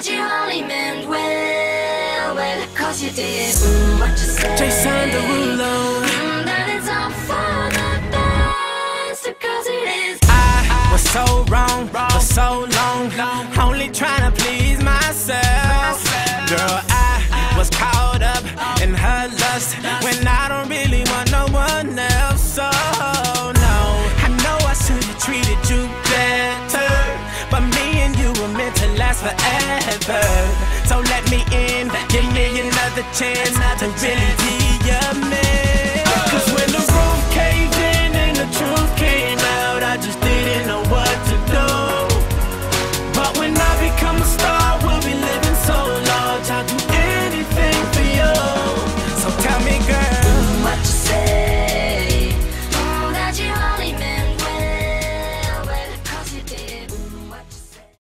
But you only meant well, well Cause you did mm, what you said. Jason Derulo mm, That it's all for the best Because it is. I, was so wrong, for so long, Only trying to please myself. Girl, I, was caught up in her lust When I don't really want no one else. So, no I know I should've treated you better But me and you were meant to last forever. So not chance to really.